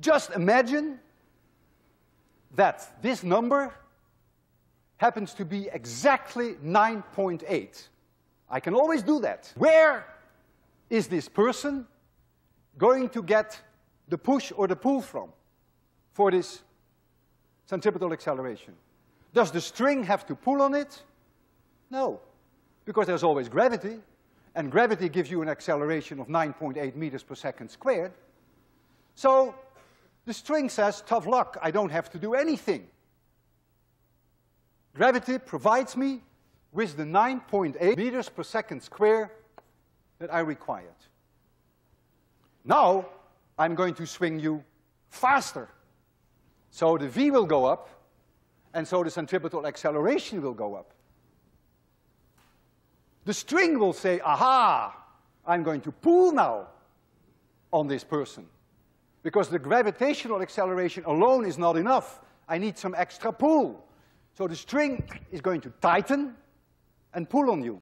Just imagine that this number happens to be exactly 9.8. I can always do that. Where is this person going to get the push or the pull from for this centripetal acceleration? Does the string have to pull on it? No, because there's always gravity, and gravity gives you an acceleration of 9.8 meters per second squared. So the string says, tough luck, I don't have to do anything. Gravity provides me with the 9.8 meters per second square that I required. Now, I'm going to swing you faster. So the v will go up, and so the centripetal acceleration will go up. The string will say, aha, I'm going to pull now on this person. Because the gravitational acceleration alone is not enough. I need some extra pull. So the string is going to tighten and pull on you.